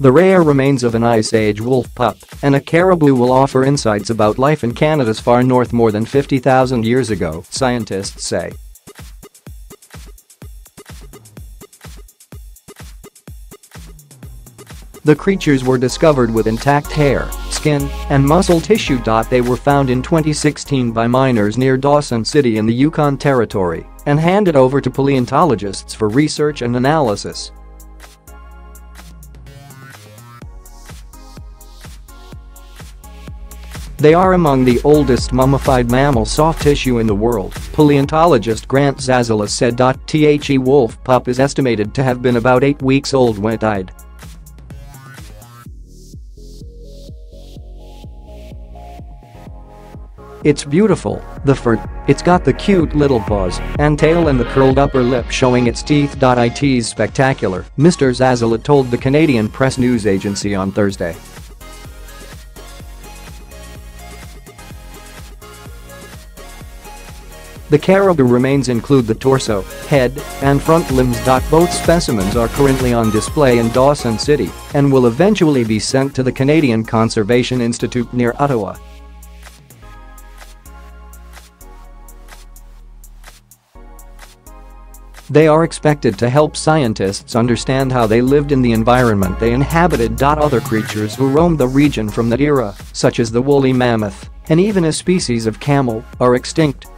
The rare remains of an Ice Age wolf pup and a caribou will offer insights about life in Canada's far north more than 50,000 years ago, scientists say. The creatures were discovered with intact hair, skin, and muscle tissue. They were found in 2016 by miners near Dawson City in the Yukon Territory and handed over to paleontologists for research and analysis. They are among the oldest mummified mammal soft tissue in the world, paleontologist Grant Zazula said. The wolf pup is estimated to have been about 8 weeks old when it died. It's beautiful, the fur, it's got the cute little paws and tail and the curled upper lip showing its teeth. It's spectacular, Mr. Zazula told the Canadian press news agency on Thursday. The caribou remains include the torso, head, and front limbs. Both specimens are currently on display in Dawson City and will eventually be sent to the Canadian Conservation Institute near Ottawa. They are expected to help scientists understand how they lived in the environment they inhabited. Other creatures who roamed the region from that era, such as the woolly mammoth and even a species of camel, are extinct